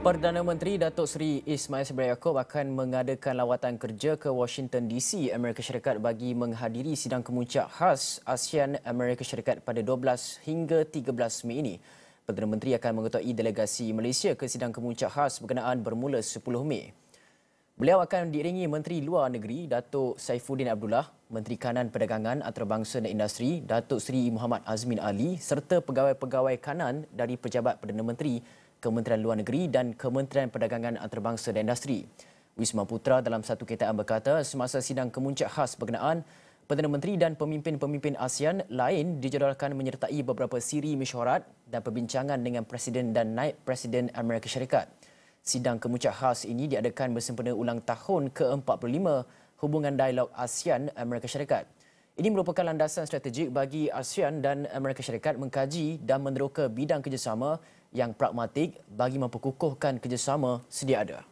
Perdana Menteri Datuk Seri Ismail Sabri Yaakob akan mengadakan lawatan kerja ke Washington DC, Amerika Syarikat bagi menghadiri sidang kemuncak khas ASEAN Amerika Syarikat pada 12 hingga 13 Mei ini. Perdana Menteri akan mengetuai delegasi Malaysia ke sidang kemuncak khas berkenaan bermula 10 Mei. Beliau akan diiringi Menteri Luar Negeri Datuk Saifuddin Abdullah, Menteri Kanan Perdagangan Antarabangsa dan Industri Datuk Seri Muhammad Azmin Ali serta pegawai-pegawai kanan dari Pejabat Perdana Menteri Kementerian Luar Negeri dan Kementerian Perdagangan Antarabangsa dan Industri. Wisma Putra dalam satu ketaan berkata semasa sidang kemuncak khas berkenaan, Perdana Menteri dan pemimpin-pemimpin ASEAN lain dijadualkan menyertai beberapa siri mesyuarat dan perbincangan dengan Presiden dan Naib Presiden Amerika Syarikat. Sidang kemuncak khas ini diadakan bersempena ulang tahun ke-45 hubungan dialog ASEAN Amerika Syarikat. Ini merupakan landasan strategik bagi ASEAN dan Amerika Syarikat mengkaji dan meneroka bidang kerjasama yang pragmatik bagi memperkukuhkan kerjasama sedia ada.